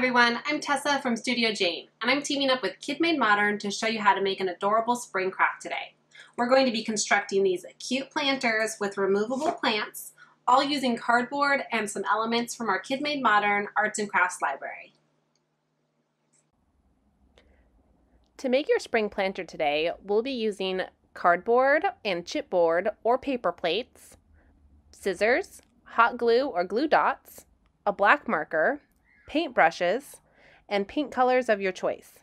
everyone, I'm Tessa from Studio Jane, and I'm teaming up with Kid Made Modern to show you how to make an adorable spring craft today. We're going to be constructing these cute planters with removable plants, all using cardboard and some elements from our Kid Made Modern Arts and Crafts library. To make your spring planter today, we'll be using cardboard and chipboard or paper plates, scissors, hot glue or glue dots, a black marker, paint brushes, and paint colors of your choice.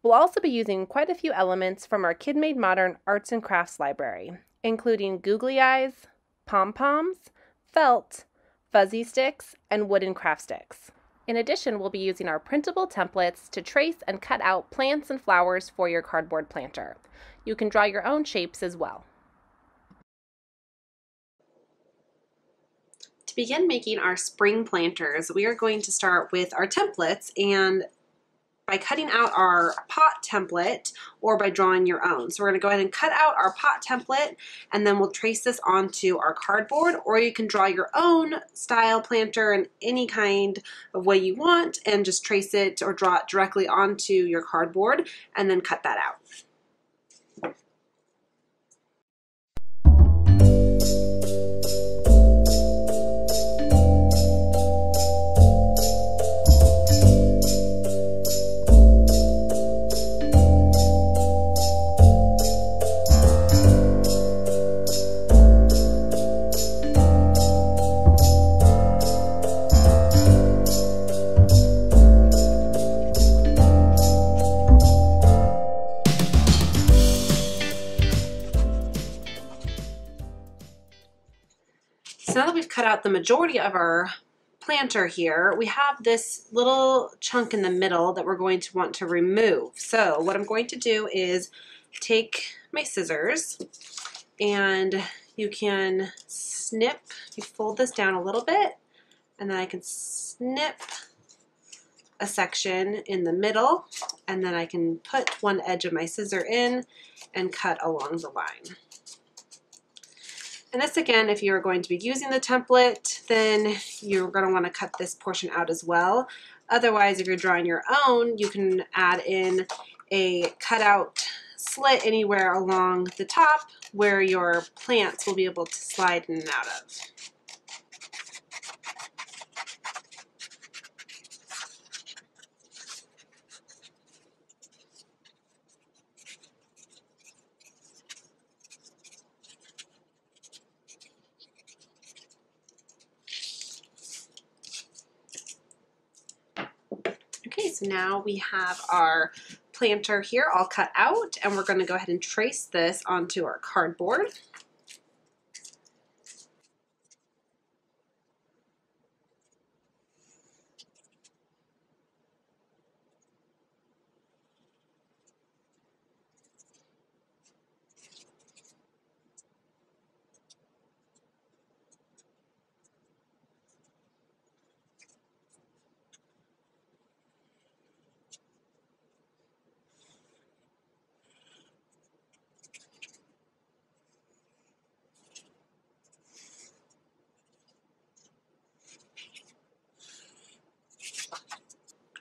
We'll also be using quite a few elements from our Kid Made Modern Arts and Crafts library, including googly eyes, pom-poms, felt, fuzzy sticks, and wooden craft sticks. In addition, we'll be using our printable templates to trace and cut out plants and flowers for your cardboard planter. You can draw your own shapes as well. To begin making our spring planters, we are going to start with our templates and by cutting out our pot template or by drawing your own. So we're going to go ahead and cut out our pot template and then we'll trace this onto our cardboard or you can draw your own style planter in any kind of way you want and just trace it or draw it directly onto your cardboard and then cut that out. Cut out the majority of our planter here, we have this little chunk in the middle that we're going to want to remove. So what I'm going to do is take my scissors and you can snip, you fold this down a little bit and then I can snip a section in the middle and then I can put one edge of my scissor in and cut along the line. And this again, if you're going to be using the template, then you're going to want to cut this portion out as well. Otherwise, if you're drawing your own, you can add in a cutout slit anywhere along the top where your plants will be able to slide in and out of. Okay, so now we have our planter here all cut out and we're going to go ahead and trace this onto our cardboard.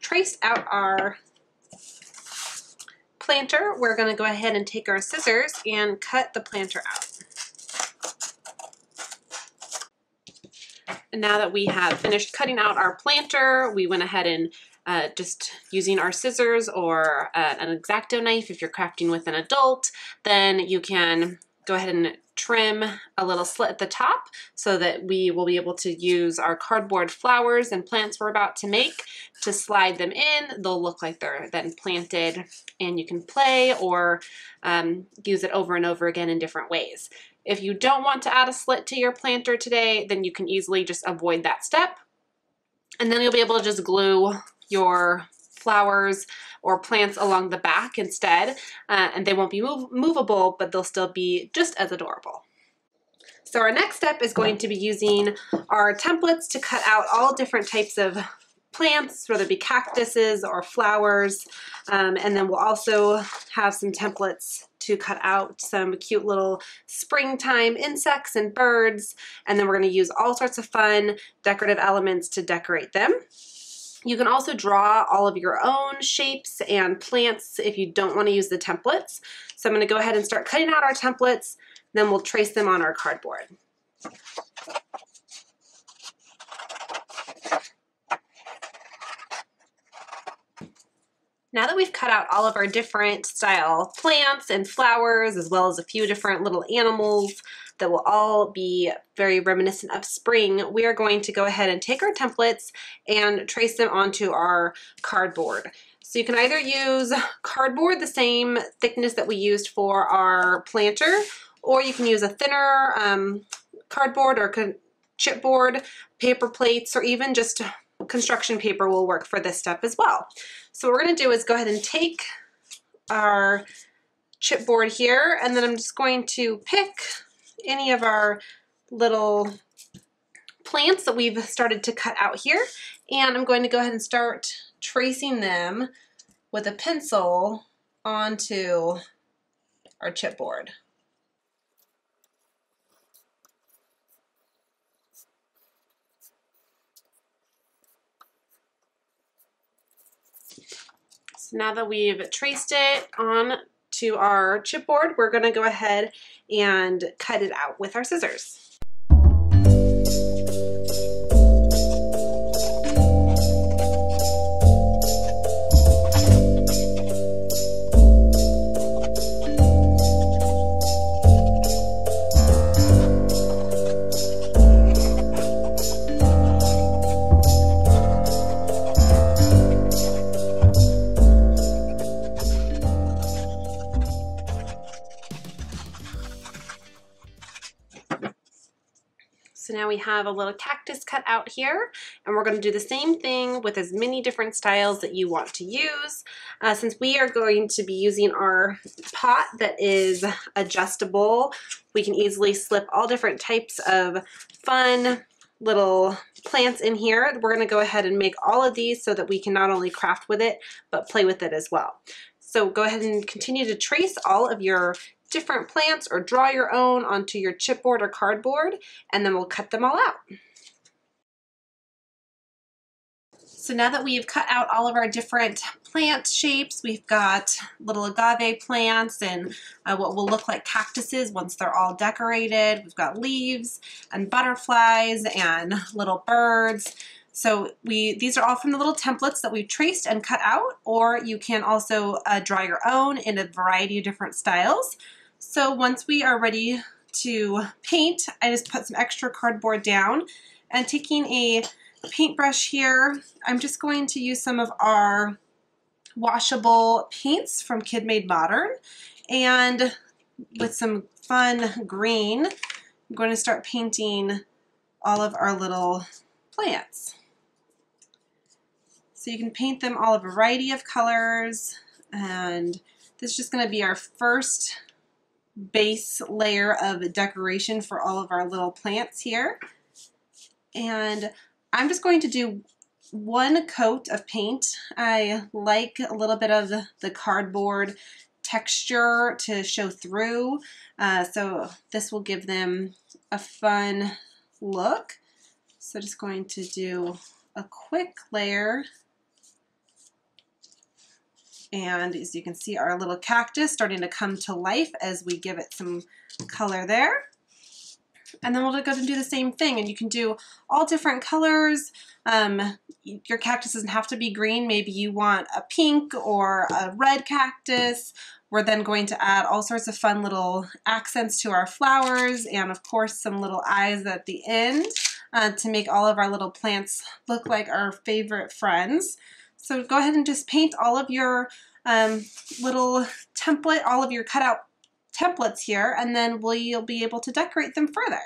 traced out our planter, we're going to go ahead and take our scissors and cut the planter out. And now that we have finished cutting out our planter, we went ahead and uh, just using our scissors or uh, an X-Acto knife if you're crafting with an adult, then you can go ahead and trim a little slit at the top so that we will be able to use our cardboard flowers and plants we're about to make to slide them in. They'll look like they're then planted and you can play or um, use it over and over again in different ways. If you don't want to add a slit to your planter today, then you can easily just avoid that step. And then you'll be able to just glue your flowers or plants along the back instead, uh, and they won't be move movable, but they'll still be just as adorable. So our next step is going to be using our templates to cut out all different types of plants, whether it be cactuses or flowers, um, and then we'll also have some templates to cut out some cute little springtime insects and birds, and then we're going to use all sorts of fun decorative elements to decorate them. You can also draw all of your own shapes and plants if you don't want to use the templates. So I'm going to go ahead and start cutting out our templates, then we'll trace them on our cardboard. Now that we've cut out all of our different style plants and flowers, as well as a few different little animals that will all be very reminiscent of spring, we are going to go ahead and take our templates and trace them onto our cardboard. So you can either use cardboard, the same thickness that we used for our planter, or you can use a thinner um, cardboard or chipboard, paper plates, or even just construction paper will work for this step as well. So what we're going to do is go ahead and take our chipboard here and then I'm just going to pick any of our little plants that we've started to cut out here and I'm going to go ahead and start tracing them with a pencil onto our chipboard. So now that we've traced it on to our chipboard, we're gonna go ahead and cut it out with our scissors. Have a little cactus cut out here and we're going to do the same thing with as many different styles that you want to use. Uh, since we are going to be using our pot that is adjustable, we can easily slip all different types of fun little plants in here. We're going to go ahead and make all of these so that we can not only craft with it, but play with it as well. So go ahead and continue to trace all of your different plants or draw your own onto your chipboard or cardboard and then we'll cut them all out. So now that we've cut out all of our different plant shapes, we've got little agave plants and uh, what will look like cactuses once they're all decorated. We've got leaves and butterflies and little birds. So we these are all from the little templates that we've traced and cut out, or you can also uh, draw your own in a variety of different styles. So once we are ready to paint, I just put some extra cardboard down. And taking a paintbrush here, I'm just going to use some of our washable paints from Kid Made Modern. And with some fun green, I'm going to start painting all of our little plants. So you can paint them all a variety of colors. And this is just going to be our first base layer of decoration for all of our little plants here. And I'm just going to do one coat of paint. I like a little bit of the cardboard texture to show through. Uh, so this will give them a fun look. So just going to do a quick layer and as you can see, our little cactus starting to come to life as we give it some color there. And then we'll go and do the same thing. And you can do all different colors. Um, your cactus doesn't have to be green. Maybe you want a pink or a red cactus. We're then going to add all sorts of fun little accents to our flowers and of course some little eyes at the end uh, to make all of our little plants look like our favorite friends. So go ahead and just paint all of your um, little template, all of your cutout templates here, and then we'll be able to decorate them further.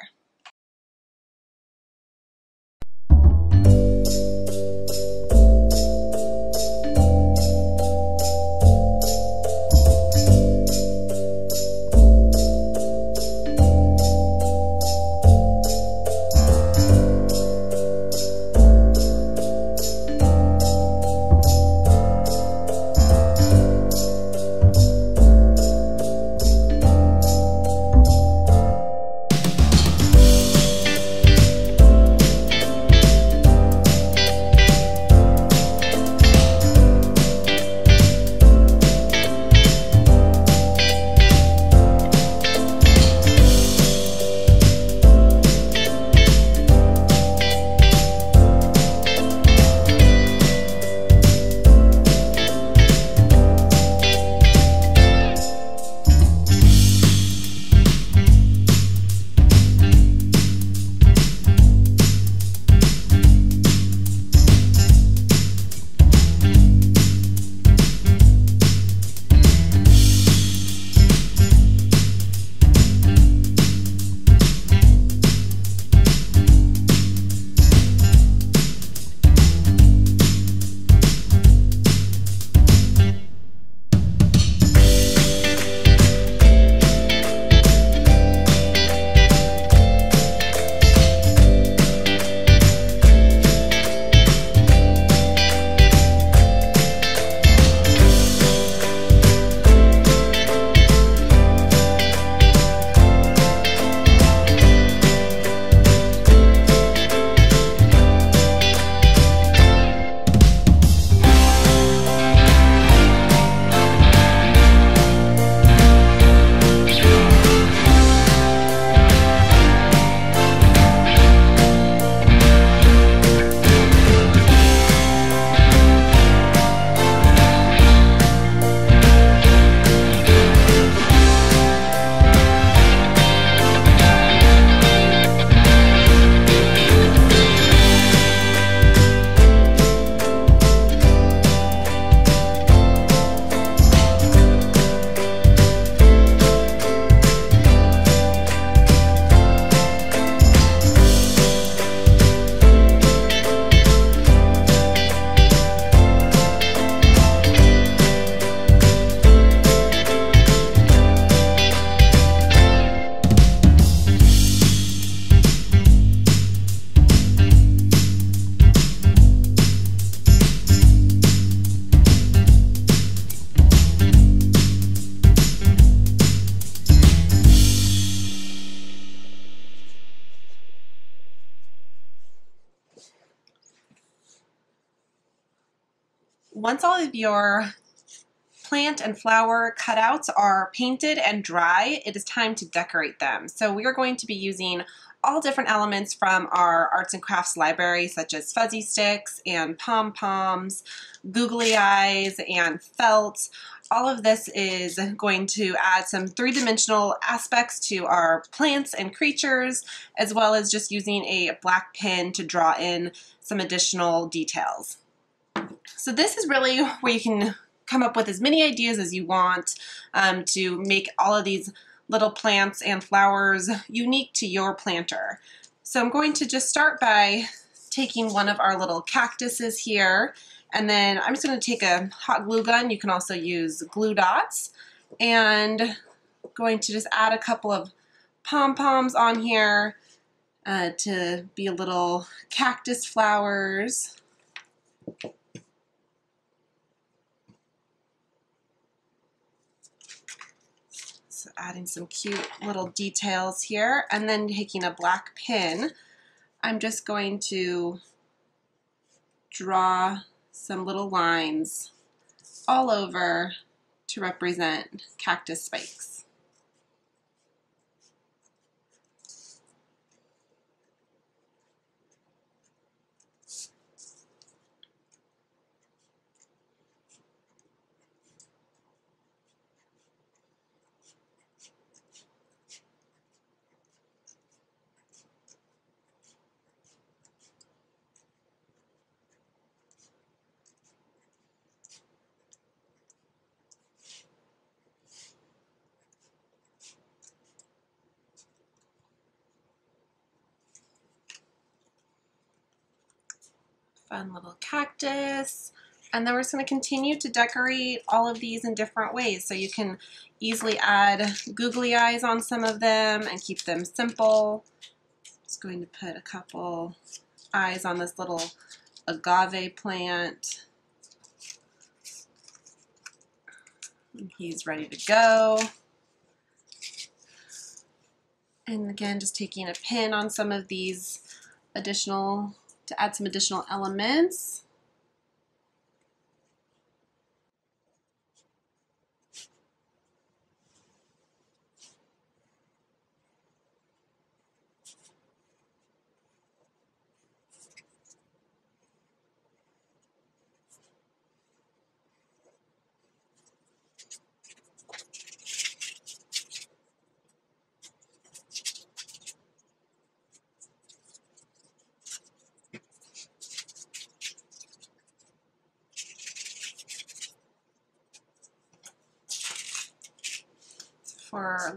Once all of your plant and flower cutouts are painted and dry, it is time to decorate them. So we are going to be using all different elements from our arts and crafts library, such as fuzzy sticks and pom-poms, googly eyes, and felt. All of this is going to add some three-dimensional aspects to our plants and creatures, as well as just using a black pen to draw in some additional details. So this is really where you can come up with as many ideas as you want um, to make all of these little plants and flowers unique to your planter. So I'm going to just start by taking one of our little cactuses here and then I'm just going to take a hot glue gun. You can also use glue dots and going to just add a couple of pom-poms on here uh, to be a little cactus flowers. So adding some cute little details here and then taking a black pin, I'm just going to draw some little lines all over to represent cactus spikes. Fun little cactus. And then we're just going to continue to decorate all of these in different ways. So you can easily add googly eyes on some of them and keep them simple. Just going to put a couple eyes on this little agave plant. He's ready to go. And again, just taking a pin on some of these additional to add some additional elements.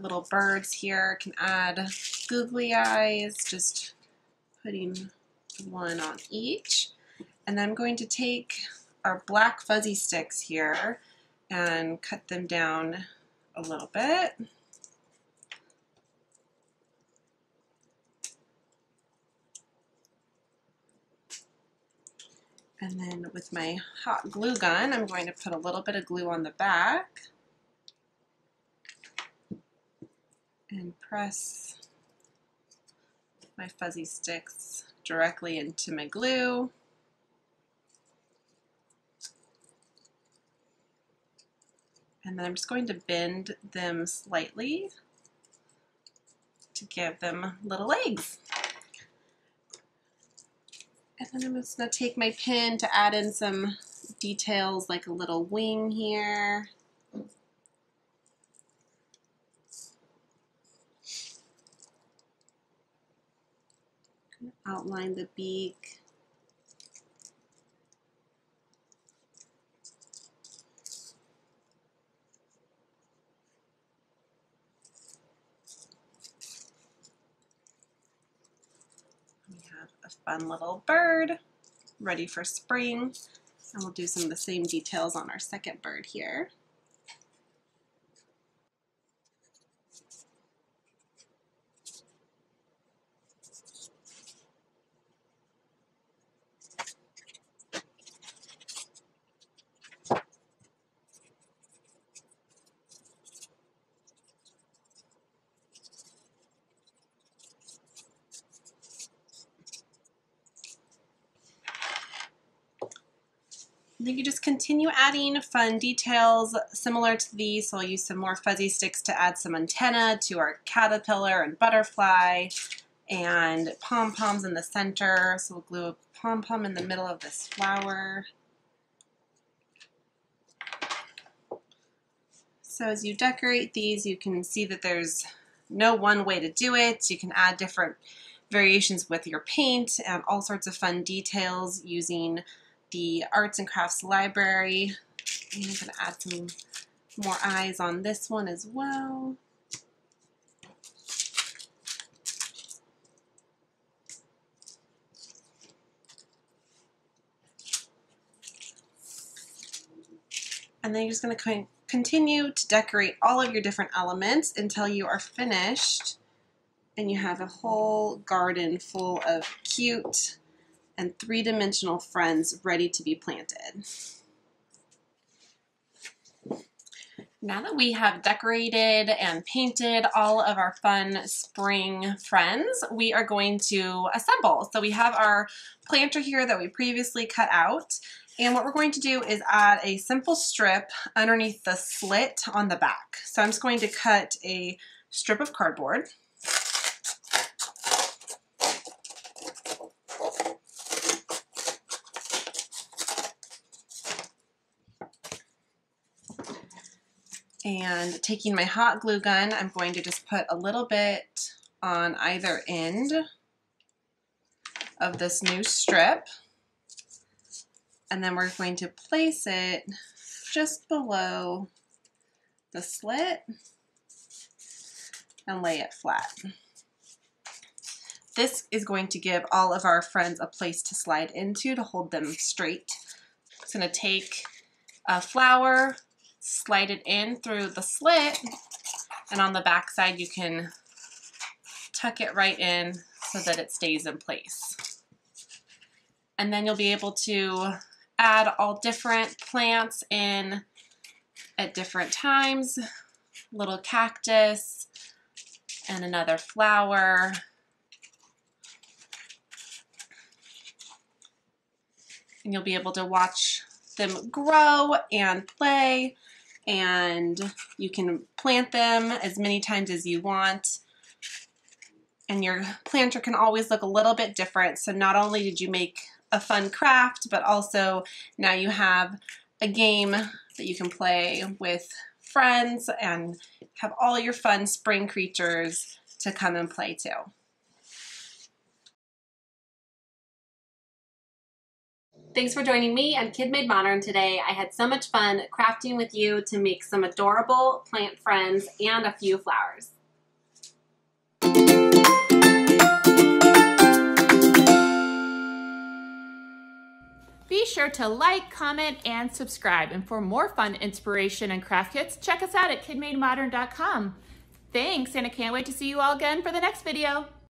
Little birds here. Can add googly eyes, just putting one on each. And then I'm going to take our black fuzzy sticks here and cut them down a little bit. And then with my hot glue gun, I'm going to put a little bit of glue on the back. And press my fuzzy sticks directly into my glue. And then I'm just going to bend them slightly to give them little legs. And then I'm just going to take my pin to add in some details like a little wing here. Outline the beak. We have a fun little bird ready for spring. And we'll do some of the same details on our second bird here. Continue adding fun details similar to these. So I'll use some more fuzzy sticks to add some antenna to our caterpillar and butterfly and pom-poms in the center. So we'll glue a pom-pom in the middle of this flower. So as you decorate these, you can see that there's no one way to do it. You can add different variations with your paint and all sorts of fun details using the arts and crafts library. I'm going to add some more eyes on this one as well. And then you're just going to continue to decorate all of your different elements until you are finished and you have a whole garden full of cute and three-dimensional friends ready to be planted. Now that we have decorated and painted all of our fun spring friends, we are going to assemble. So we have our planter here that we previously cut out. And what we're going to do is add a simple strip underneath the slit on the back. So I'm just going to cut a strip of cardboard. And taking my hot glue gun, I'm going to just put a little bit on either end of this new strip. And then we're going to place it just below the slit and lay it flat. This is going to give all of our friends a place to slide into to hold them straight. It's going to take a flower, slide it in through the slit, and on the back side you can tuck it right in so that it stays in place. And then you'll be able to add all different plants in at different times. Little cactus and another flower. And you'll be able to watch them grow and play and you can plant them as many times as you want. And your planter can always look a little bit different. So not only did you make a fun craft, but also now you have a game that you can play with friends and have all your fun spring creatures to come and play too. Thanks for joining me and Kid Made Modern today. I had so much fun crafting with you to make some adorable plant friends and a few flowers. Be sure to like, comment, and subscribe. And for more fun inspiration and craft kits, check us out at kidmademodern.com. Thanks, and I can't wait to see you all again for the next video.